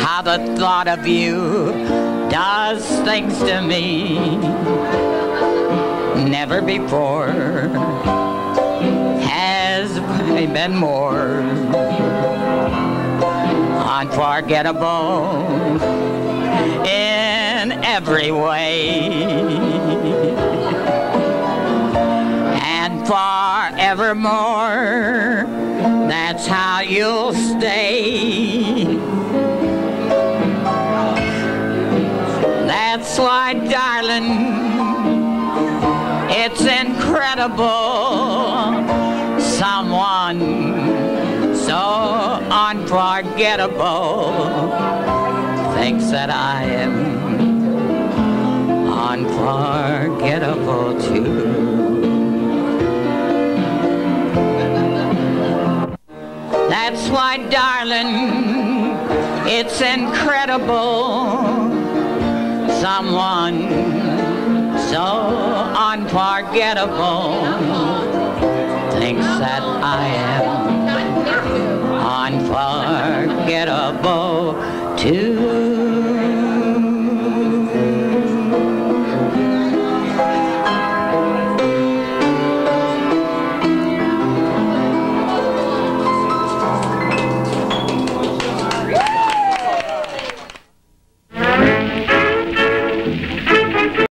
How the thought of you does things to me. Never before has been more unforgettable in every way. And forevermore, that's how you'll stay. Darling, it's incredible. Someone so unforgettable thinks that I am unforgettable too. That's why, darling, it's incredible. Someone so unforgettable thinks that I am unforgettable too.